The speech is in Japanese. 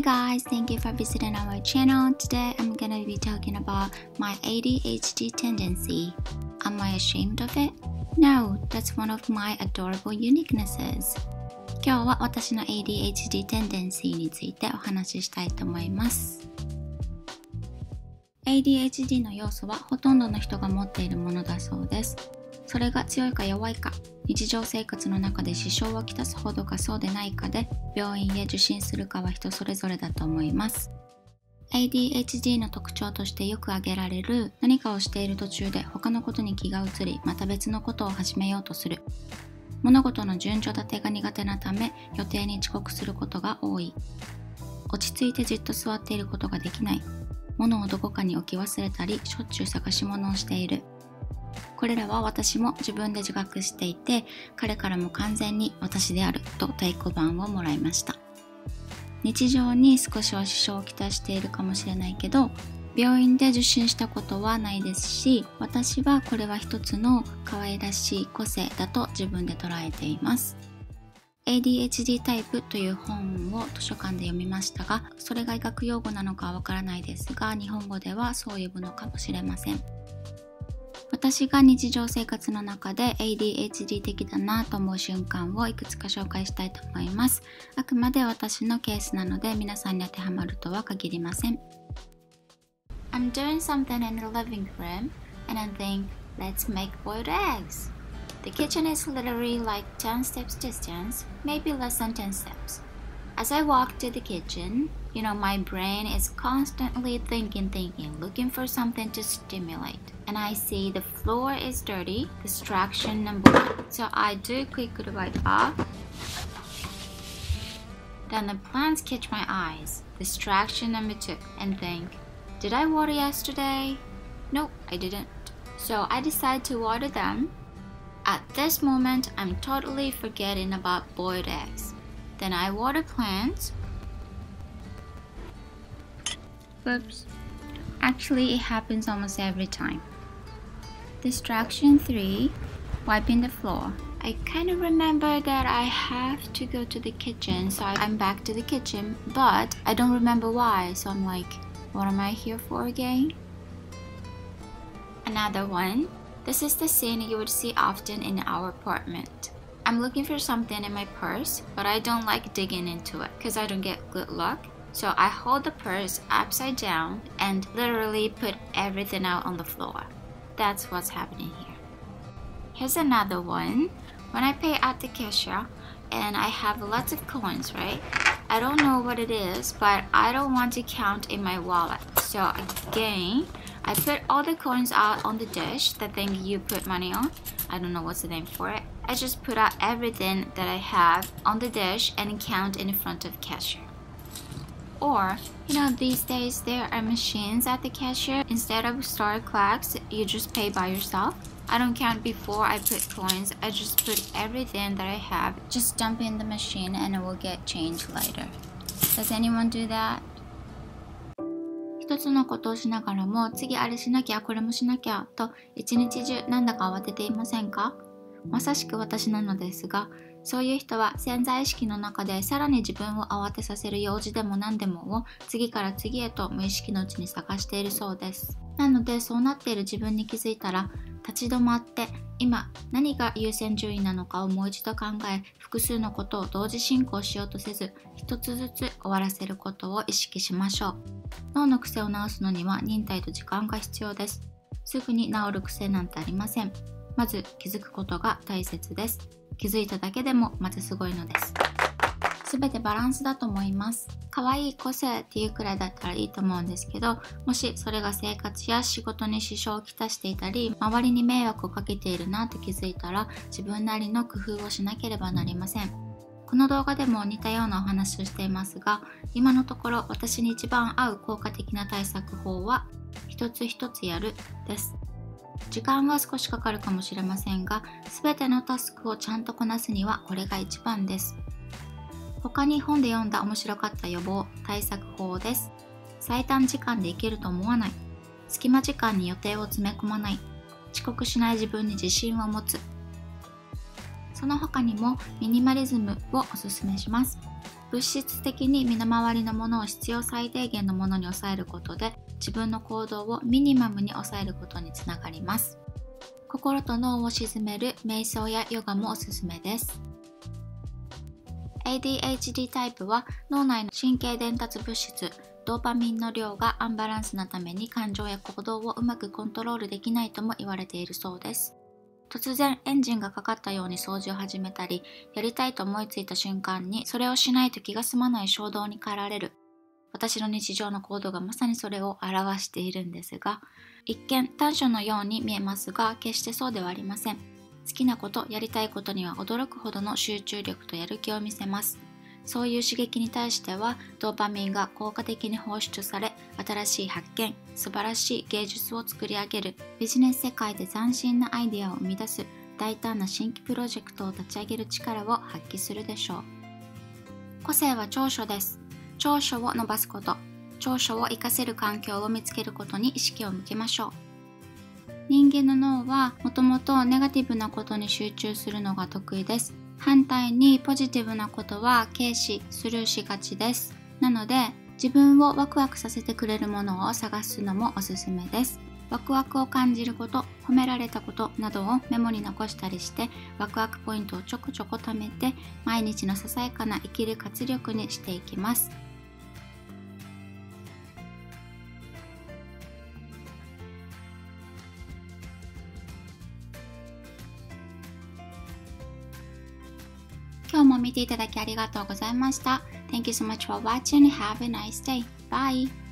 guys, thank you for visiting our channel. Today I'm gonna be talking about my ADHD tendency. Am I ashamed of it? No, that's one of my adorable uniquenesses. 今日は私の ADHD tendency についてお話ししたいと思います。ADHD の要素はほとんどの人が持っているものだそうです。それが強いか弱いか、日常生活の中で支障をきたすほどかそうでないかで病院へ受診するかは人それぞれだと思います。ADHD の特徴としてよく挙げられる何かをしている途中で他のことに気が移りまた別のことを始めようとする。物事の順序立てが苦手なため予定に遅刻することが多い。落ち着いてじっと座っていることができない。物をどこかに置き忘れたりしょっちゅう探し物をしている。これらは私も自分で自覚していて彼からも完全に私であると太鼓判をもらいました。日常に少しは支障をきたしているかもしれないけど病院で受診したことはないですし私はこれは一つの可愛らしい個性だと自分で捉えています。ADHD タイプという本を図書館で読みましたがそれが医学用語なのかわからないですが日本語ではそう呼ぶのかもしれません。私が日常生活の中で ADHD 的だなと思う瞬間をいくつか紹介したいと思いますあくまで私のケースなので皆さんに当てはまるとは限りません I'm doing something in the living room and I think let's make boiled eggs The kitchen is literally like 10 steps distance, maybe less than 10 steps. As I walk to the kitchen, you know, my brain is constantly thinking, thinking, looking for something to stimulate. And I see the floor is dirty, distraction number one. So I do quickly wipe off. Then the plants catch my eyes, distraction number two, and think, did I water yesterday? Nope, I didn't. So I decide to water them. At this moment, I'm totally forgetting about boiled eggs. Then I water plants. Whoops. Actually, it happens almost every time. Distraction 3 Wiping the floor. I kind of remember that I have to go to the kitchen, so I'm back to the kitchen, but I don't remember why, so I'm like, what am I here for again? Another one. This is the scene you would see often in our apartment. I'm looking for something in my purse, but I don't like digging into it because I don't get good luck. So I hold the purse upside down and literally put everything out on the floor. That's what's happening here. Here's another one. When I pay at the cashier and I have lots of coins, right? I don't know what it is, but I don't want to count in my wallet. So again, I put all the coins out on the dish, the thing you put money on. I don't know what's the name for it. I just put out everything that I have on the dish and count in front of cashier. Or, you know, these days there are machines at the cashier. Instead of star clocks, you just pay by yourself. I don't count before I put coins. I just put everything that I have. Just dump in the machine and it will get changed later. Does anyone do that? 一つのことをしながらも次あれしなきゃこれもしなきゃと一日中なんだか慌てていませんか まさしく私なのですがそういう人は潜在意識の中でさらに自分を慌てさせる用事でも何でもを次から次へと無意識のうちに探しているそうです。なのでそうなっている自分に気づいたら立ち止まって今何が優先順位なのかをもう一度考え複数のことを同時進行しようとせず一つずつ終わらせることを意識しましょう。脳の癖を直すのには忍耐と時間が必要です。すぐに治る癖なんてありません。まず気づくことが大切です。気づいただけでもまずすごいのです。全てバランスだと思います。可愛い個性っていうくらいだったらいいと思うんですけどもしそれが生活や仕事に支障をきたしていたり周りに迷惑をかけているなと気づいたら自分なりの工夫をしなければなりません。この動画でも似たようなお話をしていますが今のところ私に一番合う効果的な対策法は一つ一つやるです。時間が少しかかるかもしれませんが全てのタスクをちゃんとこなすにはこれが一番です。他に本で読んだ面白かった予防対策法です。最短時間でいけると思わない。隙間時間に予定を詰め込まない。遅刻しない自分に自信を持つ。その他にもミニマリズムをおすすめします。物質的に身の回りのものを必要最低限のものに抑えることで自分の行動をミニマムに抑えることにつながります。心と脳を鎮める瞑想やヨガもおすすめです。ADHD タイプは脳内の神経伝達物質ドーパミンの量がアンバランスなために感情や行動をうまくコントロールできないとも言われているそうです。突然エンジンがかかったように掃除を始めたりやりたいと思いついた瞬間にそれをしないと気が済まない衝動に駆られる。私の日常の行動がまさにそれを表しているんですが一見短所のように見えますが決してそうではありません。好きなことやりたいことには驚くほどの集中力とやる気を見せます。そういう刺激に対してはドーパミンが効果的に放出され新しい発見素晴らしい芸術を作り上げるビジネス世界で斬新なアイデアを生み出す大胆な新規プロジェクトを立ち上げる力を発揮するでしょう。個性は長所です。長所を伸ばすこと。長所を活かせる環境を見つけることに意識を向けましょう。人間の脳はもともとネガティブなことに集中するのが得意です。反対にポジティブなことは軽視スルーしがちです。なので自分をワクワクさせてくれるものを探すのもおすすめです。ワクワクを感じること褒められたことなどをメモに残したりしてワクワクポイントをちょこちょこ貯めて毎日のささやかな生きる活力にしていきます。今日も見ていただきありがとうございました。Thank you so much for watching. Have a nice day. Bye.